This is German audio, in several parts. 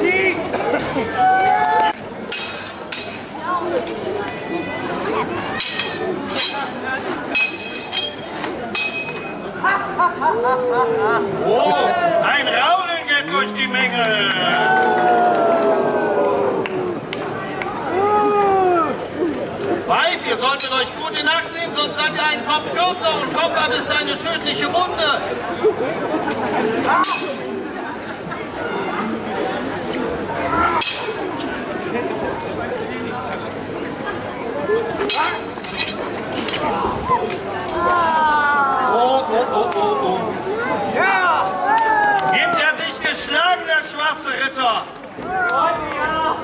hinter. Oh, ein Raunen geht durch die Menge. Weib, ihr solltet euch gut in Acht nehmen, sonst seid ihr einen Kopf kürzer und Kopf ab ist eine tödliche Wunde. Oh, oh, oh, oh, oh. Gibt er sich geschlagen, der schwarze Ritter? Heute ja.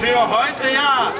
Für heute ja.